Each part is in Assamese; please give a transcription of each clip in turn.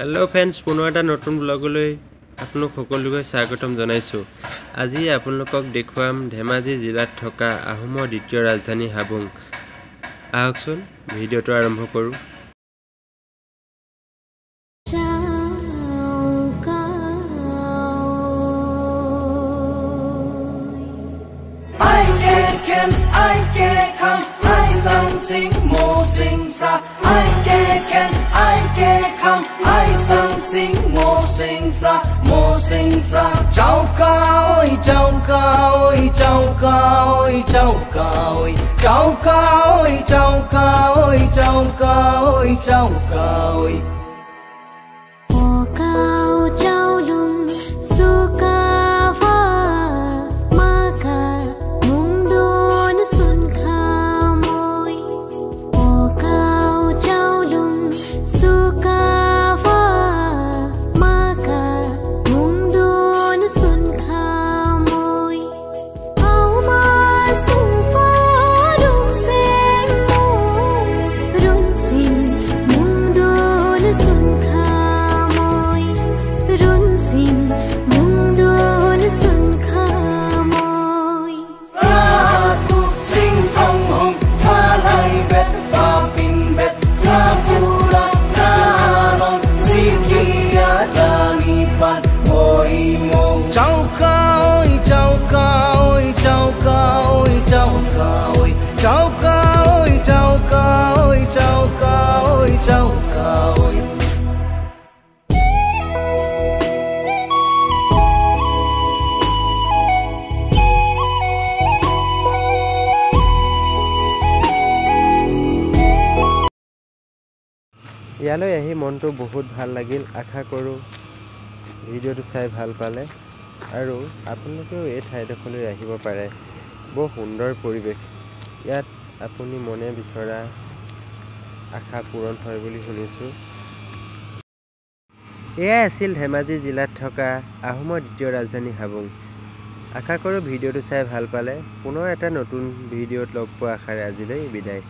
হেল্ল' ফ্ৰেণ্ডছ পুনৰ এটা নতুন ব্লগলৈ আপোনালোক সকলোকে স্বাগতম জনাইছোঁ। আজি আপোনালোকক দেখুৱাম ধেমাজি জিলাত থকা আহোমৰ দ্বিতীয় ৰাজধানী হাবুং। আহকচোন ভিডিঅ'টো আৰম্ভ কৰোঁ। I can can I can come. I sang sing mo sing fra. I can can sinh, mô sinh phra mô sinh phra cháu coi cháu coi cháu coi cháu coi cháu coi cháu coi cháu coi cháu coi ইয়ালৈ আহি মনটো বহুত ভাল লাগিল আশা কৰোঁ ভিডিঅ'টো চাই ভাল পালে। আৰু আপোনালোকেও এই ঠাইডোখৰলৈ আহিব পাৰে। বৰ সুন্দৰ পৰিৱেশ। ইয়াত আপুনি মনে বিচৰা আশা পূৰণ হয় বুলি শুনিছোঁ। এয়াই আছিল ধেমাজি জিলাত থকা আহোমৰ দ্বিতীয় ৰাজধানী হাবুং। আশা কৰোঁ ভিডিঅ'টো চাই ভাল পালে। পুনৰ এটা নতুন ভিডিঅ'ত লগ পোৱা আশাৰে আজিলৈ বিদায়।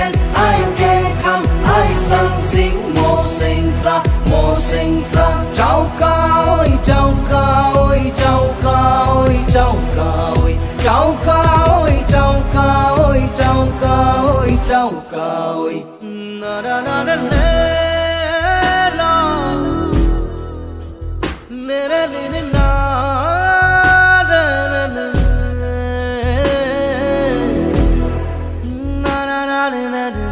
驚，哎呀驚喊，哎神仙我醒發，我醒發，走開走開走開走開，走開走開走開走開，啦啦啦啦啦啦，啦啦啦啦。da da da da